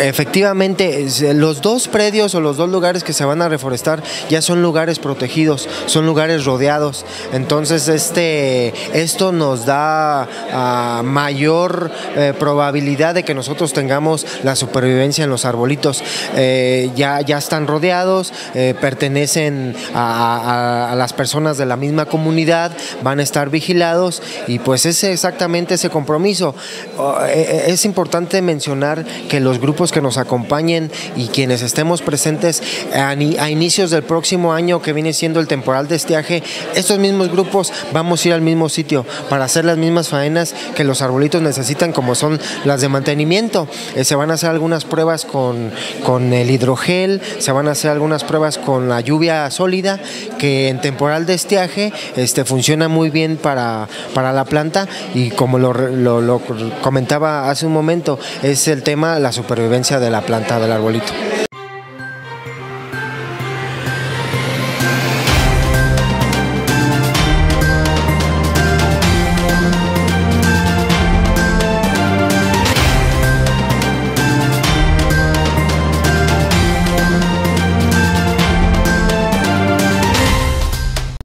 Efectivamente, los dos predios o los dos lugares que se van a reforestar ya son lugares protegidos, son lugares rodeados. Entonces, este, esto nos da ah, mayor eh, probabilidad de que nosotros tengamos la supervivencia en los arbolitos. Eh, ya, ya están rodeados, eh, pertenecen a, a las personas de la misma comunidad, van a estar vigilados y pues es exactamente ese compromiso. Oh, es importante mencionar que los grupos que nos acompañen y quienes estemos presentes a, inicios del próximo año que viene siendo el temporal de estiaje, estos mismos grupos vamos a ir al mismo sitio para hacer las mismas faenas que los arbolitos necesitan como son las de mantenimiento. Eh, se van a hacer algunas pruebas con, con el hidrogel, se van a hacer algunas pruebas con la lluvia sólida que en temporal de estiaje este, funciona muy bien para, para la planta y como lo, lo comentaba hace un momento, es el tema la de la planta del arbolito.